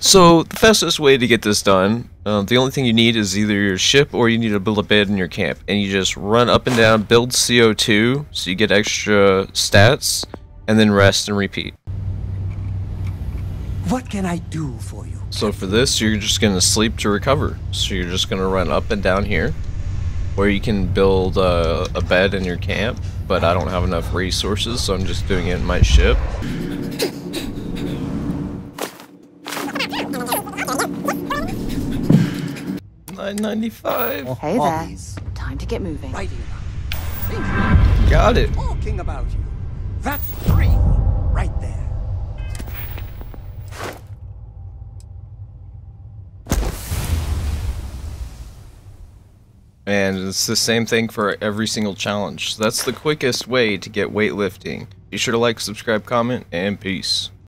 So the fastest way to get this done, uh, the only thing you need is either your ship or you need to build a bed in your camp, and you just run up and down, build CO2, so you get extra stats, and then rest and repeat. What can I do for you? So for this, you're just gonna sleep to recover. So you're just gonna run up and down here, or you can build uh, a bed in your camp. But I don't have enough resources, so I'm just doing it in my ship. 995. Hey there. Hobbies. Time to get moving. Writing about. Got it. Talking about you. That's three. Right there. And it's the same thing for every single challenge. So that's the quickest way to get weightlifting. Be sure to like, subscribe, comment, and peace.